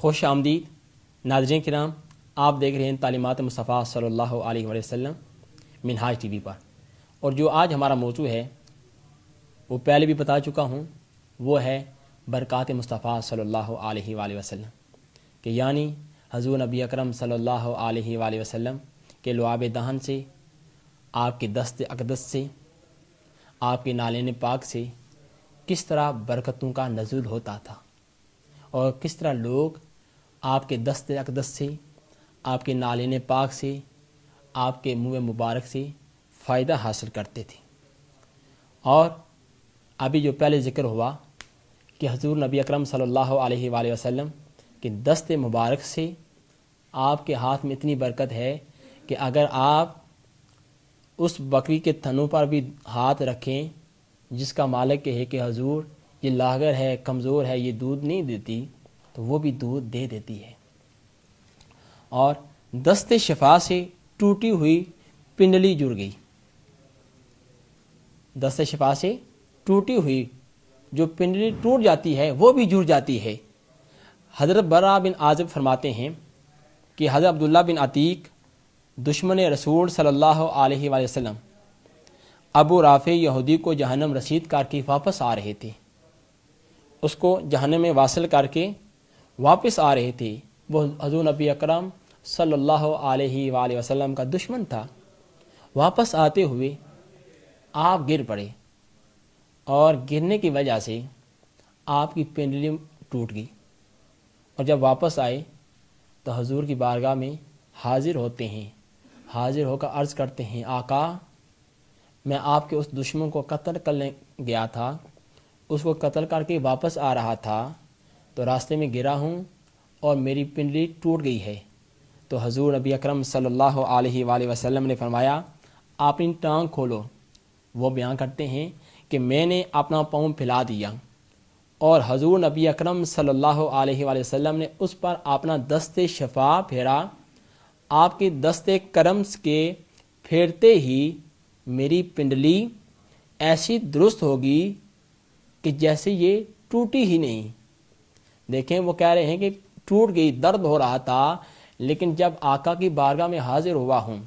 خوش آمدید. ناظرین کرام، آپ دیکھ رہے ہیں تعلیمات مصطفیٰ صلی اللہ علیہ وسلم منہاج ٹی وی پر. اور جو آج ہمارا موضوع ہے، وہ پہلے بھی بتا چکا ہوں، وہ ہے برکات مصطفیٰ صلی اللہ علیہ وآلہ وسلم، کہ یعنی حضور نبی اکرم صلی اللہ علیہ وآلہ وسلم کے لعاب دہن سے، آپ کے دست اقدس سے، آپ کے نالین پاک سے کس طرح برکتوں کا نزول ہوتا تھا اور کس طرح لوگ آپ کے دست اقدس سے، آپ کے نالین پاک سے، آپ کے منہ مبارک سے فائدہ حاصل کرتے تھے۔ اور ابھی جو پہلے ذکر ہوا کہ حضور نبی اکرم صلی اللہ علیہ وآلہ وسلم کے دست مبارک سے آپ کے ہاتھ میں اتنی برکت ہے کہ اگر آپ اس بکری کے تھنوں پر بھی ہاتھ رکھیں، جس کا مالک ہے کہ حضور، یہ لاغر ہے، کمزور ہے، یہ دودھ نہیں دیتی تو وہ بھی دودھ دے دیتی ہے۔ اور دست شفا سے ٹوٹی ہوئی پنڈلی جڑ گئی۔ دست شفا سے ٹوٹی ہوئی جو پنڈلی ٹوٹ جاتی ہے، وہ بھی جڑ جاتی ہے۔ حضرت برا بن عازب فرماتے ہیں کہ حضرت عبداللہ بن عتیق دشمن رسول صلی اللہ علیہ وآلہ وسلم ابو رافع یہودی کو جہنم رسید کر کے واپس آ رہے تھے۔ اس کو جہنم میں واصل کر کے واپس آ رہے تھے وہ حضور نبی اکرم صلی اللہ علیہ وآلہ وسلم کا دشمن تھا۔ واپس آتے ہوئے آپ گر پڑے اور گرنے کی وجہ سے آپ کی پنڈلی ٹوٹ گئی۔ اور جب واپس آئے تو حضور کی بارگاہ میں حاضر ہوتے ہیں، حاضر ہو کر عرض کرتے ہیں، آقا، میں آپ کے اس دشمن کو قتل کرنے گیا تھا، اس کو قتل کر کے واپس آ رہا تھا۔ تو راستے میں گرا ہوں اور میری پنڈلی ٹوٹ گئی ہے۔ تو حضور نبی اکرم صلی اللہ علیہ وآلہ وسلم نے فرمایا، آپ اپنی ٹانگ کھولو۔ وہ بیان کرتے ہیں کہ میں نے اپنا پاؤں پھیلا دیا۔ اور حضور نبی اکرم صلی اللہ علیہ وآلہ وسلم نے اس پر اپنا دست شفا پھیرا۔ آپ کے دست کرم کے پھیرتے ہی میری پنڈلی ایسی درست ہوگی کہ جیسے یہ ٹوٹی ہی نہیں۔ دیکھیں، وہ کہہ رہے ہیں کہ ٹوٹ گئی، درد ہو رہا تھا، لیکن جب آقا کی بارگاہ میں حاضر ہوا ہوں،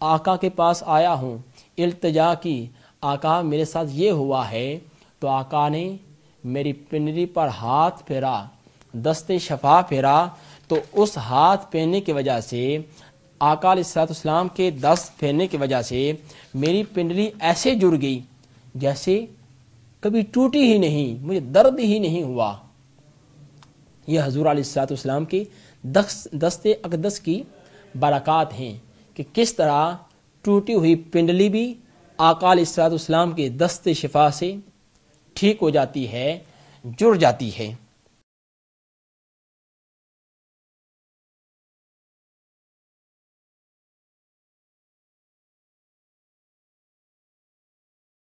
آقا کے پاس آیا ہوں، التجا کی، آقا میرے ساتھ یہ ہوا ہے، تو آقا نے میری پنڈلی پر ہاتھ پھیرا، دست شفا پھیرا، تو اس ہاتھ پہننے کی وجہ سے، آقا علیہ السلاط اسلام کے دست پھیرنے کی وجہ سے میری پنڈلی ایسے جڑ گئی جیسے کبھی ٹوٹی ہی نہیں، مجھے درد ہی نہیں ہوا۔ یہ حضور علیہ السلاط اسلام کی دست اقدس کی برکات ہیں کہ کس طرح ٹوٹی ہوئی پنڈلی بھی آقا علیہ السلاط کے دست شفا سے ٹھیک ہو جاتی ہے، جڑ جاتی ہے۔